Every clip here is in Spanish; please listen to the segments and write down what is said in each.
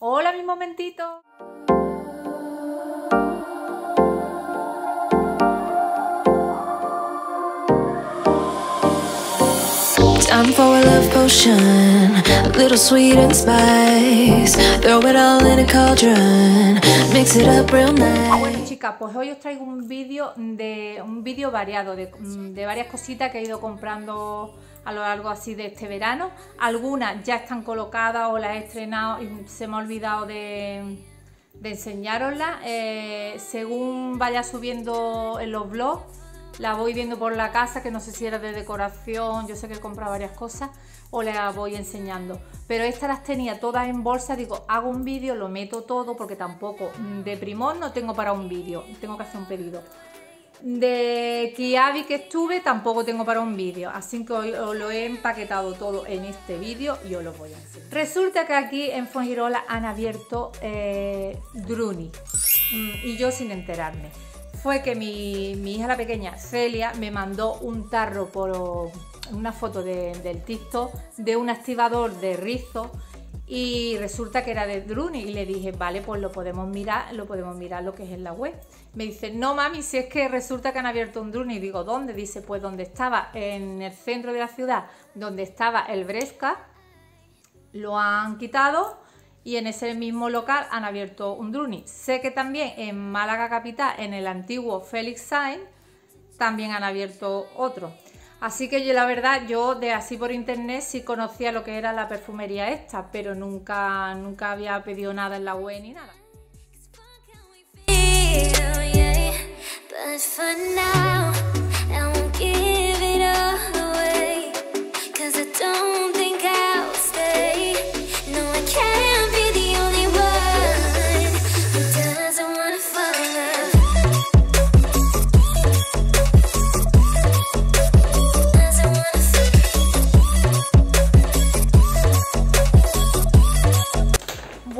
Hola, mi momentito. Time for a love potion, a little sweet and spice. Throw it all in a cauldron, mix it up real nice. Bueno chicas, pues hoy os traigo un vídeo de un vídeo variado de, de varias cositas que he ido comprando a lo largo así de este verano. Algunas ya están colocadas o las he estrenado y se me ha olvidado de, de enseñaroslas. Eh, según vaya subiendo en los blogs, la voy viendo por la casa, que no sé si era de decoración, yo sé que he comprado varias cosas, o la voy enseñando. Pero estas las tenía todas en bolsa, digo, hago un vídeo, lo meto todo, porque tampoco de primor no tengo para un vídeo, tengo que hacer un pedido. De Kiabi que estuve tampoco tengo para un vídeo, así que os lo he empaquetado todo en este vídeo y os lo voy a hacer. Resulta que aquí en Fongirola han abierto eh, Druni. Mm, y yo sin enterarme. Fue que mi, hija la pequeña, Celia, me mandó un tarro por una foto del TikTok de un activador de rizo y resulta que era de Druni y le dije, vale, pues lo podemos mirar, lo podemos mirar lo que es en la web. Me dice, no mami, si es que resulta que han abierto un Druni. Y digo, ¿dónde? Dice, pues donde estaba, en el centro de la ciudad, donde estaba el Bresca, lo han quitado y en ese mismo local han abierto un Druni. Sé que también en Málaga Capital, en el antiguo Felix Sainz, también han abierto otro. Así que yo la verdad, yo de así por internet sí conocía lo que era la perfumería esta, pero nunca, nunca había pedido nada en la web ni nada.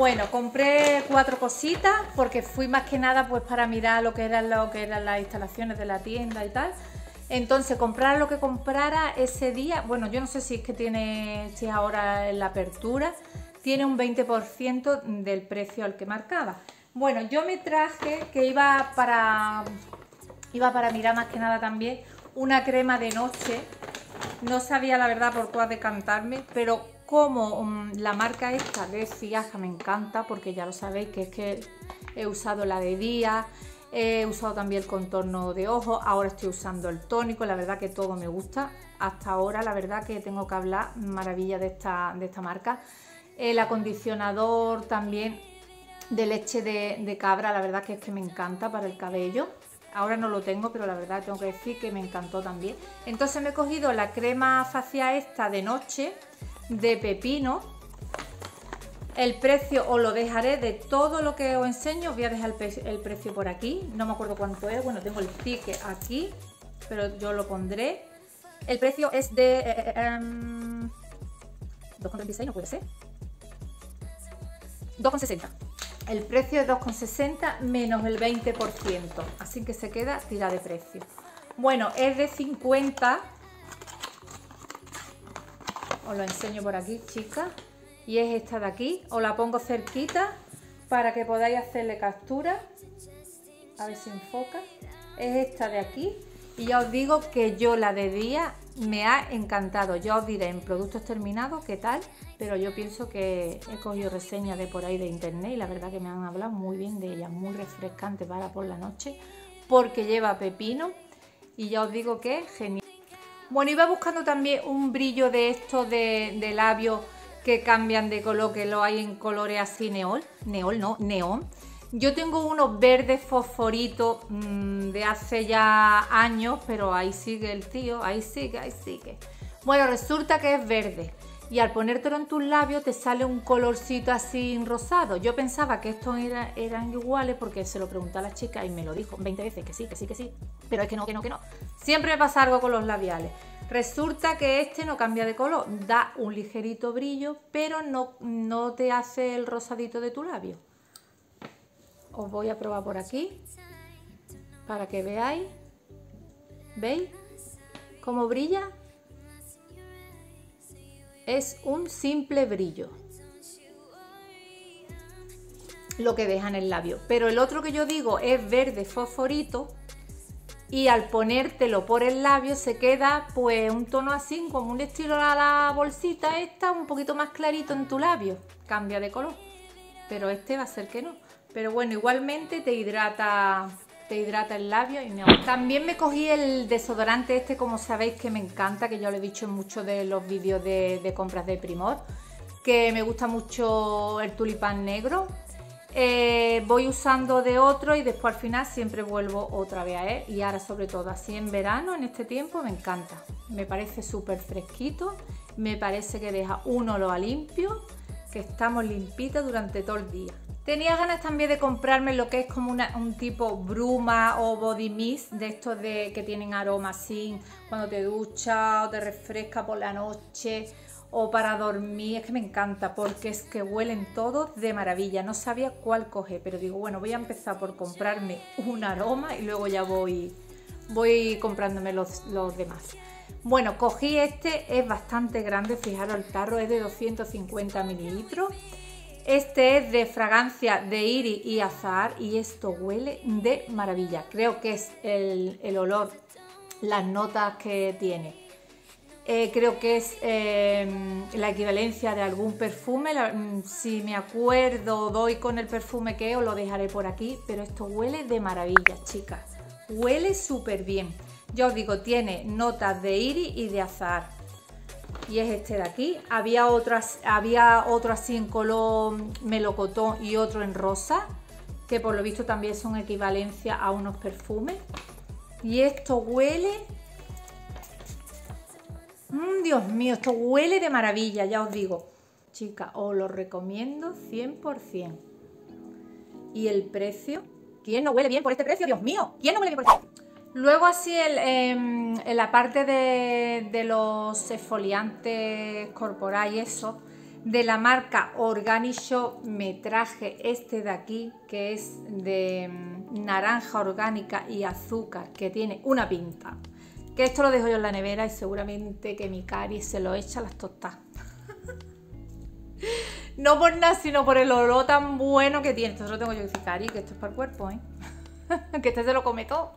Bueno, compré cuatro cositas porque fui más que nada pues para mirar lo que eran lo que eran las instalaciones de la tienda y tal. Entonces, comprar lo que comprara ese día, bueno, yo no sé si es que tiene, si ahora en la apertura, tiene un 20% del precio al que marcaba. Bueno, yo me traje que iba para iba para mirar más que nada también una crema de noche. No sabía la verdad por cuál decantarme, pero como mm, la marca esta de Ciaja me encanta porque ya lo sabéis que es que he usado la de día, he usado también el contorno de ojos, ahora estoy usando el tónico, la verdad que todo me gusta. Hasta ahora la verdad que tengo que hablar maravilla de esta, de esta marca. El acondicionador también de leche de, de cabra, la verdad que es que me encanta para el cabello. Ahora no lo tengo, pero la verdad tengo que decir que me encantó también. Entonces me he cogido la crema facial esta de noche, de pepino. El precio os lo dejaré de todo lo que os enseño. Os voy a dejar el, precio por aquí. No me acuerdo cuánto es. Bueno, tengo el ticket aquí, pero yo lo pondré. El precio es de... Eh, eh, 2,36, em, no puede ser. 2,60. El precio es 2,60 menos el 20%. Así que se queda tira de precio. Bueno, es de 50 os lo enseño por aquí, chicas. Y es esta de aquí. Os la pongo cerquita para que podáis hacerle captura. A ver si enfoca. Es esta de aquí. Y ya os digo que yo la de día me ha encantado. Ya os diré en productos terminados qué tal. Pero yo pienso que he cogido reseñas de por ahí de internet y la verdad que me han hablado muy bien de ella. Muy refrescante para por la noche. Porque lleva pepino. Y ya os digo que genial. Bueno, iba buscando también un brillo de estos de, de labios que cambian de color, que lo hay en colores así neón, neón, no, neón. Yo tengo unos verdes fosforitos mmm, de hace ya años, pero ahí sigue el tío, ahí sigue, ahí sigue. Bueno, resulta que es verde y al ponértelo en tus labios te sale un colorcito así rosado. Yo pensaba que estos eran iguales porque se lo pregunté a la chica y me lo dijo 20 veces que sí, que sí, que sí, pero es que no, que no, que no. Siempre me pasa algo con los labiales. Resulta que este no cambia de color, da un ligerito brillo, pero no, no te hace el rosadito de tu labio. Os voy a probar por aquí para que veáis. ¿Veis cómo brilla? Es un simple brillo. lo que deja en el labio. Pero el otro que yo digo es verde fosforito y al ponértelo por el labio se queda pues un tono así como un estilo a la bolsita esta un poquito más clarito en tu labio cambia de color pero este va a ser que no pero bueno igualmente te hidrata te hidrata el labio y no. también me cogí el desodorante este como sabéis que me encanta que yo lo he dicho en muchos de los vídeos de, compras de Primor que me gusta mucho el tulipán negro. Eh, voy usando de otro y después al final siempre vuelvo otra vez a él. Y ahora sobre todo así en verano en este tiempo me encanta. Me parece súper fresquito me parece que deja un olor limpio que estamos limpitas durante todo el día tenía ganas también de comprarme lo que es como un tipo bruma o body mist de estos de que tienen aroma así cuando te duchas o te refresca por la noche o para dormir, es que me encanta porque es que huelen todos de maravilla. No sabía cuál coger, pero digo, bueno, voy a empezar por comprarme un aroma y luego ya voy, voy comprándome los, los demás. Bueno, cogí este, es bastante grande, fijaros el tarro, es de 250 mililitros. Este es de fragancia de iris y azar y esto huele de maravilla. Creo que es el, el olor, las notas que tiene eh, creo que es em, la equivalencia de algún perfume. Mm, si me acuerdo, doy con el perfume que os lo dejaré por aquí. Pero esto huele de maravilla, chicas. Huele súper bien. Ya os digo, tiene notas de iris y de azar. Y es este de aquí. Había, otras, había otro así en color melocotón y otro en rosa. Que por lo visto también son equivalencia a unos perfumes. Y esto huele Mm, Dios mío, esto huele de maravilla, ya os digo. Chicas, os lo recomiendo 100%. ¿Y el precio? ¿Quién no huele bien por este precio? Dios mío, ¿quién no huele bien por este precio? Luego así em, en la parte de, los exfoliantes corporales eso, de la marca Organic Shop me traje este de aquí, que es de em, naranja orgánica y azúcar, que tiene una pinta. Que esto lo dejo yo en la nevera y seguramente que mi cari se lo echa a las tostadas. no por nada, sino por el olor tan bueno que tiene. Esto lo tengo yo que decir, cari, que esto es para el cuerpo, ¿eh? que este se lo come todo.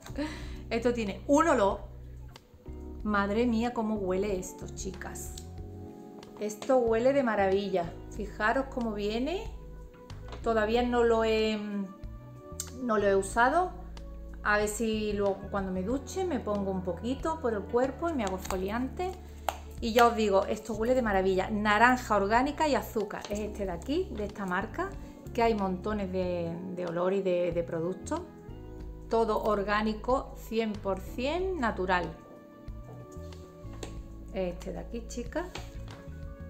Esto tiene un olor. Madre mía, cómo huele esto, chicas. Esto huele de maravilla. Fijaros cómo viene. Todavía no lo he, no lo he usado a ver si luego cuando me duche me pongo un poquito por el cuerpo y me hago foliante. Y ya os digo, esto huele de maravilla. Naranja orgánica y azúcar. Es este de aquí, de esta marca, que hay montones de, olor y de productos. Todo orgánico, 100% natural. Este de aquí, chicas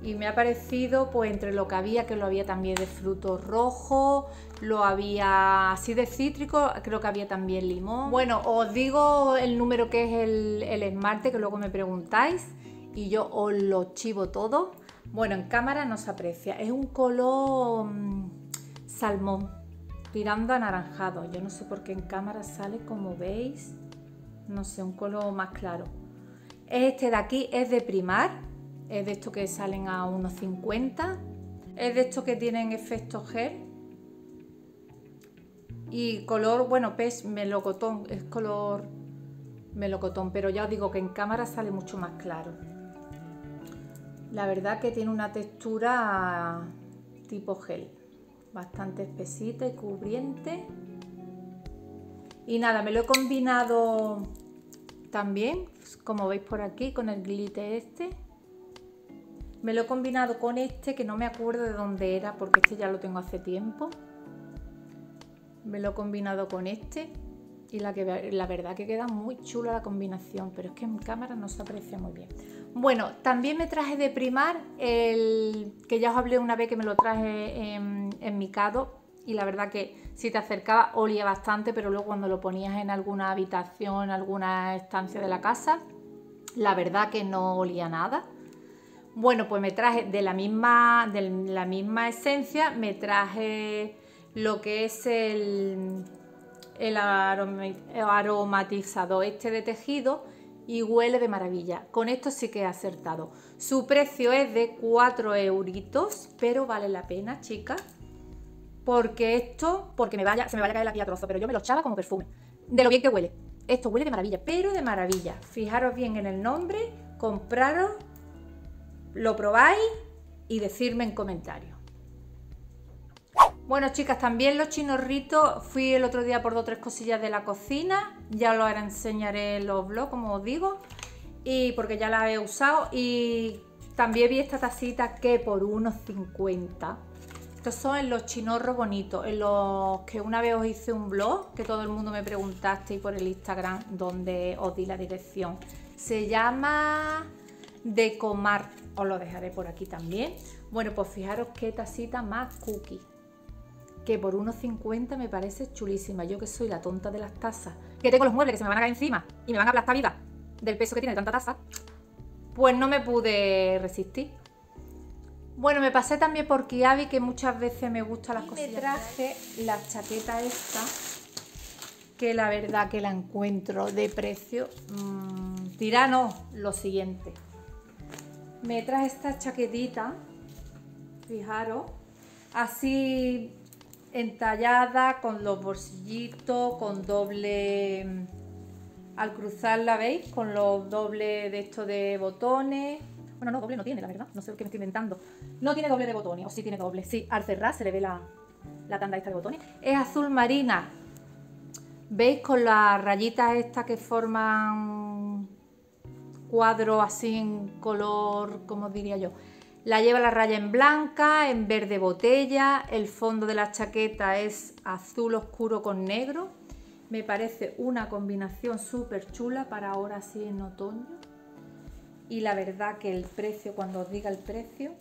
y me ha parecido pues entre lo que había, que lo había también de frutos rojos, lo había así de cítrico, creo que había también limón. Bueno, os digo el número que es el, el esmalte, que luego me preguntáis y yo os lo chivo todo. Bueno, en cámara no se aprecia, es un color mm, salmón, tirando anaranjado. Yo no sé por qué en cámara sale como veis, no sé, un color más claro. Este de aquí es de primar, es de estos que salen a unos 50. Es de estos que tienen efecto gel. Y color, bueno, pez melocotón, es color melocotón, pero ya os digo que en cámara sale mucho más claro. La verdad que tiene una textura tipo gel, bastante espesita y cubriente. Y nada, me lo he combinado también, como veis por aquí, con el glitter este. Me lo he combinado con este que no me acuerdo de dónde era porque este ya lo tengo hace tiempo. Me lo he combinado con este y la, que, la verdad que queda muy chula la combinación, pero es que en cámara no se aprecia muy bien. Bueno, también me traje de primar el que ya os hablé una vez que me lo traje en, en Mikado y la verdad que si te acercaba olía bastante, pero luego cuando lo ponías en alguna habitación, alguna estancia de la casa, la verdad que no olía nada. Bueno, pues me traje de la misma, de la misma esencia, me traje lo que es el, el aromatizador este de tejido y huele de maravilla. Con esto sí que he acertado. Su precio es de 4 euritos, pero vale la pena, chicas, porque esto, porque me vaya, se me vaya a caer la aquí a trozo, pero yo me lo echaba como perfume, de lo bien que huele. Esto huele de maravilla, pero de maravilla. Fijaros bien en el nombre, compraros, lo probáis y decirme en comentarios. Bueno, chicas, también los chinorritos. Fui el otro día por dos o tres cosillas de la cocina. Ya lo enseñaré en los vlogs, como os digo. Y porque ya la he usado. Y también vi esta tacita que por unos 50. Estos son los chinorros bonitos, en los que una vez os hice un blog, que todo el mundo me preguntaste por el Instagram, donde os di la dirección. Se llama Decomar, os lo dejaré por aquí también. Bueno, pues fijaros qué tacita más cookie que por unos 50 me parece chulísima. Yo que soy la tonta de las tazas, que tengo los muebles que se me van a caer encima y me van a aplastar viva del peso que tiene tanta taza, pues no me pude resistir. Bueno, me pasé también por Kiabi, que muchas veces me gusta las cosas. Me traje la chaqueta esta, que la verdad que la encuentro de precio. Mmm, tirano, lo siguiente. Me traje esta chaquetita, fijaros, así entallada, con los bolsillitos, con doble, mm, al cruzarla, ¿veis? Con los dobles de esto de botones. Bueno, no, doble no tiene, la verdad, no sé qué me estoy inventando. No tiene doble de botones, o sí tiene doble. Sí, al cerrar se le ve la, la tanda de botones. Es azul marina. ¿Veis? Con las rayitas estas que forman cuadro así en color, como diría yo, la lleva la raya en blanca, en verde botella, el fondo de la chaqueta es azul oscuro con negro. Me parece una combinación súper chula para ahora sí en otoño. Y la verdad que el precio, cuando os diga el precio,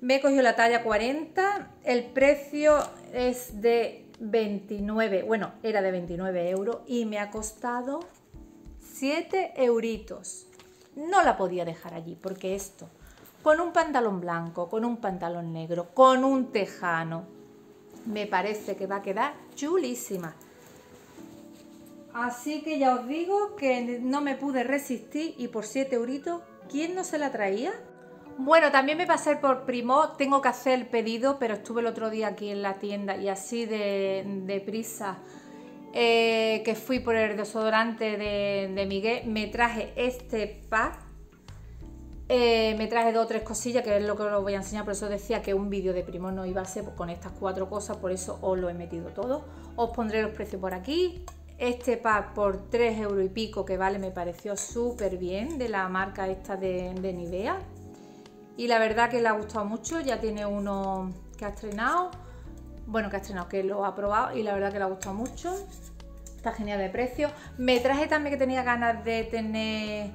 me he cogido la talla 40, el precio es de 29, bueno, era de 29 euros y me ha costado 7 euritos. No la podía dejar allí porque esto con un pantalón blanco, con un pantalón negro, con un tejano. Me parece que va a quedar chulísima. Así que ya os digo que no me pude resistir y por 7 euritos, ¿quién no se la traía? Bueno, también me pasé por Primo, tengo que hacer el pedido, pero estuve el otro día aquí en la tienda y así de, prisa eh, que fui por el desodorante de, de Miguel, me traje este pack eh, me traje dos o tres cosillas que es lo que os voy a enseñar, por eso decía que un vídeo de primo no iba a ser con estas cuatro cosas, por eso os lo he metido todo. Os pondré los precios por aquí. Este pack por 3 euros y pico que vale me pareció súper bien de la marca esta de, de, Nivea. Y la verdad que le ha gustado mucho, ya tiene uno que ha estrenado, bueno que ha estrenado, que lo ha probado y la verdad que le ha gustado mucho. Está genial de precio. Me traje también que tenía ganas de tener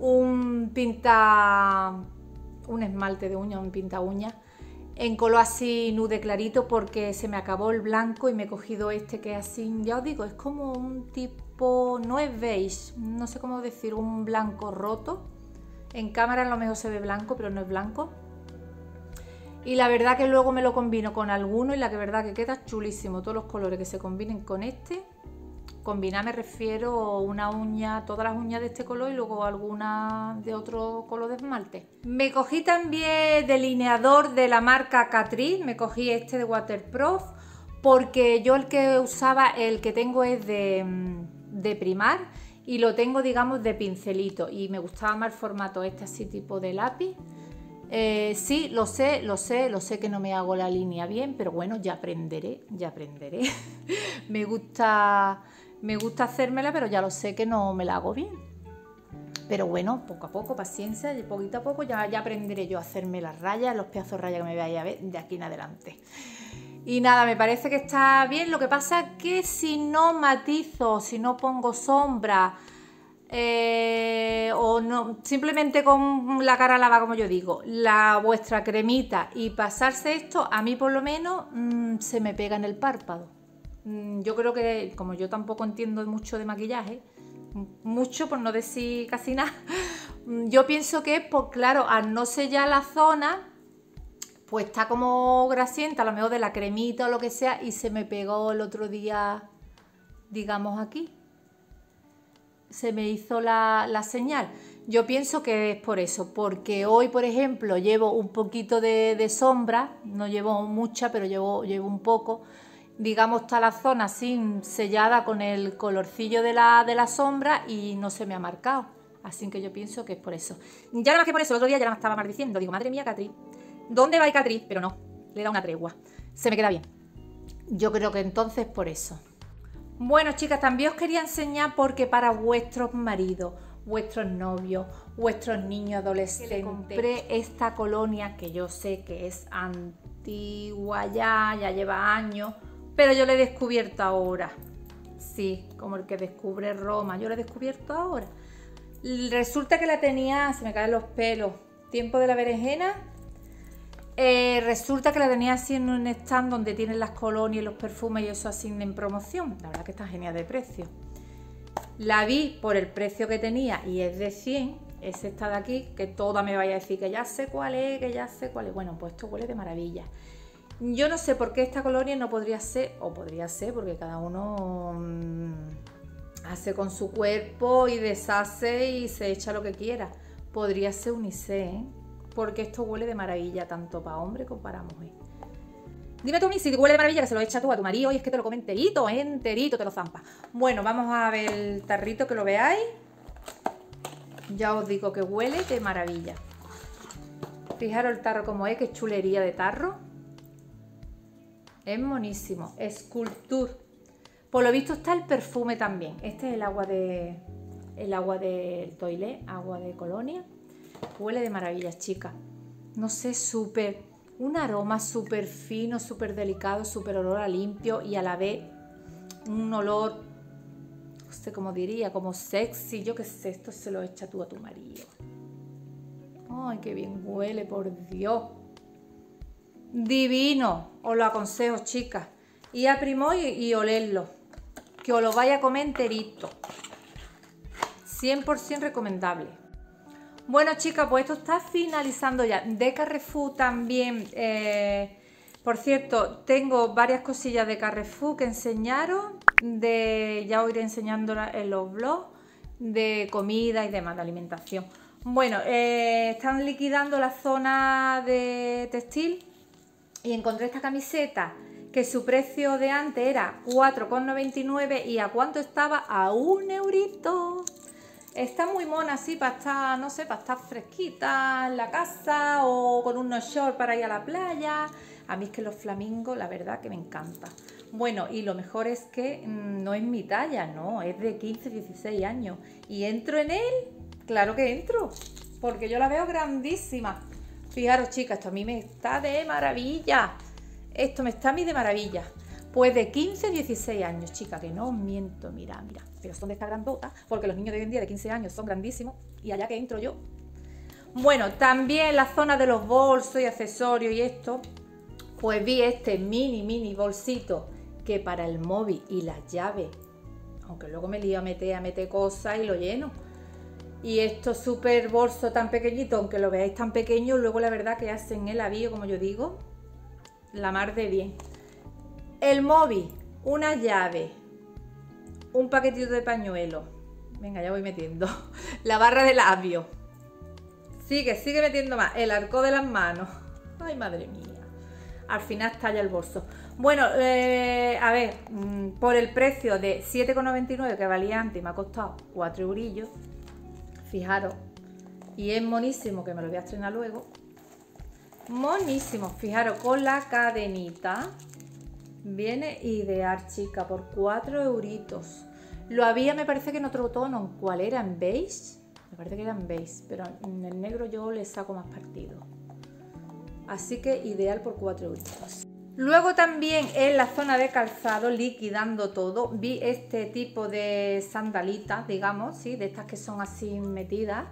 un pinta, un esmalte de uña, un pinta uña en color así nude clarito porque se me acabó el blanco y me he cogido este que es así, ya os digo, es como un tipo, no es beige, no sé cómo decir, un blanco roto. En cámara a lo mejor se ve blanco, pero no es blanco. Y la verdad que luego me lo combino con alguno y la verdad que queda chulísimo. Todos los colores que se combinen con este Combinar me refiero una uña, todas las uñas de este color y luego alguna de otro color de esmalte. Me cogí también delineador de la marca Catrice, me cogí este de Waterproof porque yo el que usaba, el que tengo es de, de primar y lo tengo digamos de pincelito y me gustaba más el formato este así tipo de lápiz. Eh, sí, lo sé, lo sé, lo sé que no me hago la línea bien, pero bueno, ya aprenderé, ya aprenderé. me gusta me gusta hacérmela, pero ya lo sé que no me la hago bien. Pero bueno, poco a poco, paciencia, y poquito a poco ya, ya aprenderé yo a hacerme las rayas, los pedazos de rayas que me vaya a ver de aquí en adelante. Y nada, me parece que está bien. Lo que pasa es que si no matizo, si no pongo sombra, eh, o no, simplemente con la cara lava, como yo digo, la vuestra cremita y pasarse esto, a mí por lo menos mm, se me pega en el párpado. Mm, yo creo que, como yo tampoco entiendo mucho de maquillaje, mucho por no decir casi nada, mm, yo pienso que, pues claro, al no sellar la zona, pues está como grasienta, a lo mejor de la cremita o lo que sea, y se me pegó el otro día, digamos aquí. Se me hizo la, la señal. Yo pienso que es por eso, porque hoy, por ejemplo, llevo un poquito de, sombra, no llevo mucha, pero llevo, llevo un poco. Digamos, está la zona así sellada con el colorcillo de la, de la sombra y no se me ha marcado. Así que yo pienso que es por eso. Ya nada más que por eso, el otro día ya me estaba maldiciendo. Digo, madre mía, Catri, ¿dónde va Catri? Pero no, le da una tregua. Se me queda bien. Yo creo que entonces por eso. Bueno, chicas, también os quería enseñar porque para vuestros maridos, vuestros novios, vuestros niños adolescentes, compré esta colonia que yo sé que es antigua ya, ya lleva años, pero yo la he descubierto ahora. Sí, como el que descubre Roma, yo la he descubierto ahora. Resulta que la tenía, se me caen los pelos, tiempo de la berenjena. Eh, resulta que la tenía así en un stand donde tienen las colonias los perfumes y eso así en promoción. La verdad que está genial de precio. La vi por el precio que tenía y es de 100. Es esta de aquí, que toda me vaya a decir que ya sé cuál es, que ya sé cuál es. Bueno, pues esto huele de maravilla. Yo no sé por qué esta colonia no podría ser, o podría ser, porque cada uno... Mm, hace con su cuerpo y deshace y se echa lo que quiera. Podría ser unice, ¿eh? porque esto huele de maravilla tanto para hombre como para mujer. Dime tú, si huele de maravilla que se lo echa tú a tu marido y es que te lo come enterito, enterito te lo zampa. Bueno, vamos a ver el tarrito que lo veáis. Ya os digo que huele de maravilla. Fijaros el tarro como es, que chulería de tarro. Es monísimo. Escultur por lo visto está el perfume también. Este es el agua de el agua del toilet, agua de colonia. Huele de maravillas, chicas. No sé, súper un aroma súper fino, súper delicado, súper olor a limpio y a la vez un olor, no sé cómo diría, como sexy. Yo qué sé, esto se lo echa tú a tu marido. Ay, qué bien huele, por Dios. Divino, os lo aconsejo, chicas. Y a primo y, y olerlo que os lo vaya a comer enterito. 100% recomendable. Bueno chicas, pues esto está finalizando ya. De Carrefour también, eh, por cierto, tengo varias cosillas de Carrefour que enseñaros. De, ya os iré enseñando en los blogs de comida y demás, de alimentación. Bueno, eh, están liquidando la zona de textil y encontré esta camiseta que su precio de antes era 4,99 y a cuánto estaba a un eurito. Está muy mona así para estar, no sé, para estar fresquita en la casa o con unos shorts para ir a la playa. A mí es que los flamingos, la verdad que me encanta. Bueno, y lo mejor es que mm, no es mi talla, no, es de 15, 16 años. ¿Y entro en él? Claro que entro, porque yo la veo grandísima. Fijaros, chicas, esto a mí me está de maravilla. Esto me está a mí de maravilla. Pues de 15 a 16 años, chica, que no os miento, mira, mira. Pero son de esta grandota, porque los niños de hoy en día de 15 años son grandísimos y allá que entro yo. Bueno, también la zona de los bolsos y accesorios y esto, pues vi este mini, mini bolsito que para el móvil y las llaves, aunque luego me lío a meter, a meter cosas y lo lleno. Y esto súper bolso tan pequeñito, aunque lo veáis tan pequeño, luego la verdad que hacen el avío, como yo digo, la mar de bien. El móvil, una llave, un paquetito de pañuelo. Venga, ya voy metiendo. La barra de labio. Sigue, sigue metiendo más. El arco de las manos. Ay, madre mía. Al final estalla el bolso. Bueno, eh, a ver, mm, por el precio de 7,99 que valía antes, me ha costado 4 eurillos. Fijaros. Y es monísimo, que me lo voy a estrenar luego. Monísimo, fijaros, con la cadenita. Viene ideal, chica, por 4 euritos. Lo había, me parece que en otro tono. ¿Cuál era? ¿En beige? Me parece que era en beige, pero en el negro yo le saco más partido. Así que ideal por 4 euritos. Luego también en la zona de calzado, liquidando todo, vi este tipo de sandalitas, digamos, ¿sí? de estas que son así metidas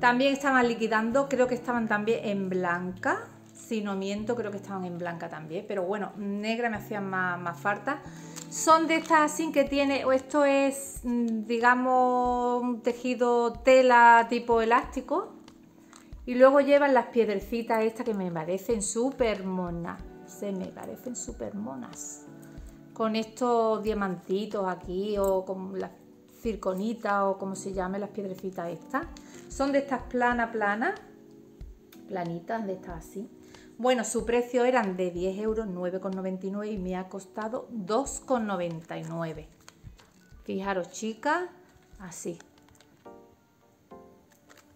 también estaban liquidando, creo que estaban también en blanca. Si no miento, creo que estaban en blanca también. Pero bueno, negra me hacían más, falta. Son de estas así que tiene, o esto es, mm, digamos, un tejido tela tipo elástico. Y luego llevan las piedrecitas estas que me parecen súper monas. Se me parecen súper monas. Con estos diamantitos aquí o con las circonita o como se llame las piedrecitas estas. Son de estas plana plana, planitas de estas así. Bueno, su precio eran de 10 euros, 9,99 y me ha costado 2,99. Fijaros, chicas, así.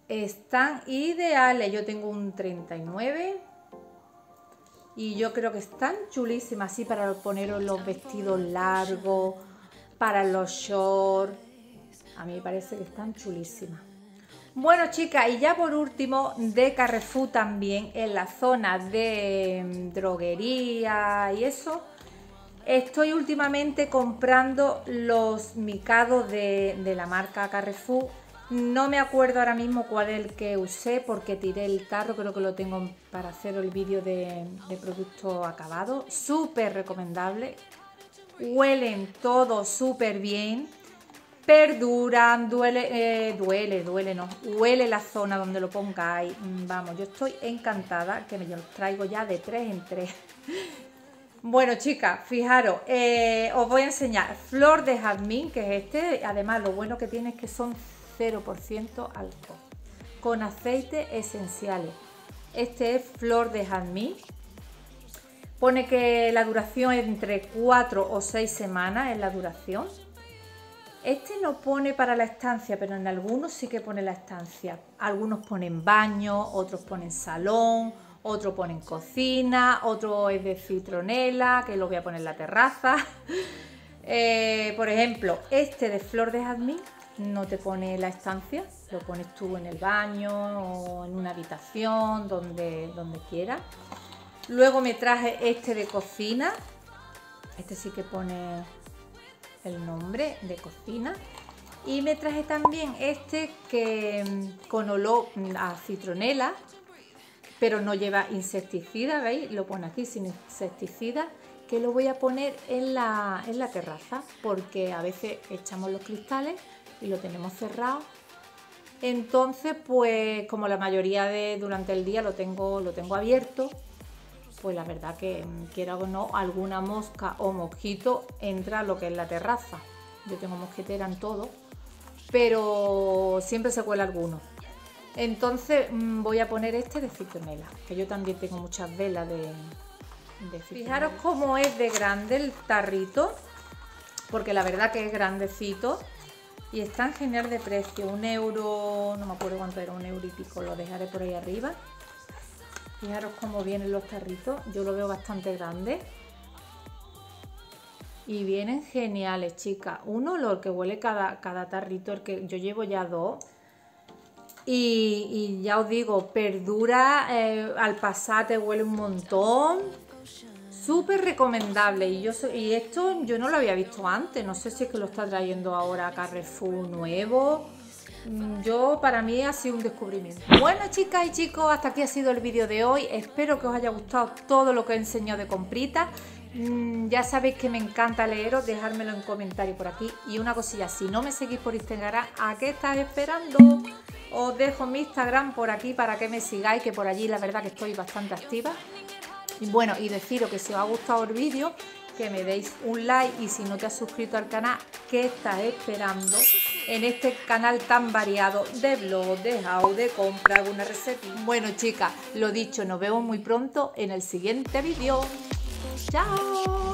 Están ideales. Yo tengo un 39 y yo creo que están chulísimas así para poner los vestidos largos, para los shorts. A mí me parece que están chulísimas. Bueno chicas, y ya por último de Carrefour también en la zona de mm, droguería y eso, estoy últimamente comprando los micados de, la marca Carrefour. No me acuerdo ahora mismo cuál es el que usé porque tiré el tarro, creo que lo tengo para hacer el vídeo de, producto acabado. Súper recomendable, huelen todo súper bien perduran, duele, eh, duele, duele, no, huele la zona donde lo pongáis. Mm, vamos, yo estoy encantada que me lo traigo ya de tres en tres. Bueno, chicas, fijaros, eh, os voy a enseñar flor de jazmín, que es este. Además, lo bueno que tiene es que son 0% alcohol, con aceites esenciales. Este es flor de jazmín. Pone que la duración es entre 4 o 6 semanas, es la duración. Este no pone para la estancia, pero en algunos sí que pone la estancia. Algunos ponen baño, otros ponen salón, otro ponen cocina, otro es de citronela, que lo voy a poner en la terraza. Eh, por ejemplo, este de flor de jazmín no te pone la estancia, lo pones tú en el baño o en una habitación, donde, donde quieras. Luego me traje este de cocina, este sí que pone el nombre de cocina. Y me traje también este que mm, con olor a citronela, pero no lleva insecticida, ¿veis? Lo pone aquí sin insecticida, que lo voy a poner en la, en la terraza, porque a veces echamos los cristales y lo tenemos cerrado. Entonces, pues como la mayoría de durante el día lo tengo, lo tengo abierto, pues la verdad que mm, quiera o no, alguna mosca o mosquito entra a lo que es la terraza. Yo tengo mosquetera en todo, pero siempre se cuela alguno. Entonces mm, voy a poner este de citronela, que yo también tengo muchas velas de, de Fijaros cómo es de grande el tarrito, porque la verdad que es grandecito y están genial de precio. Un euro, no me acuerdo cuánto era, un euro y pico, lo dejaré por ahí arriba. Fijaros cómo vienen los tarritos. Yo lo veo bastante grande. Y vienen geniales, chicas. Uno, lo que huele cada, cada tarrito, el que yo llevo ya dos. Y, ya os digo, perdura, eh, al pasar te huele un montón. Súper recomendable. Y, yo, y esto yo no lo había visto antes. No sé si es que lo está trayendo ahora Carrefour nuevo Mm, yo para mí ha sido un descubrimiento. Bueno chicas y chicos, hasta aquí ha sido el vídeo de hoy. Espero que os haya gustado todo lo que he enseñado de comprita. Mm, ya sabéis que me encanta leeros, dejármelo en comentarios por aquí. Y una cosilla, si no me seguís por Instagram, ¿a qué estás esperando? Os dejo mi Instagram por aquí para que me sigáis, que por allí la verdad que estoy bastante activa. Y bueno, y deciros que si os ha gustado el vídeo, que me deis un like y si no te has suscrito al canal, ¿qué estás esperando? en este canal tan variado de blog, de how, de compra, alguna receta. Bueno chicas, lo dicho, nos vemos muy pronto en el siguiente vídeo. ¡Chao!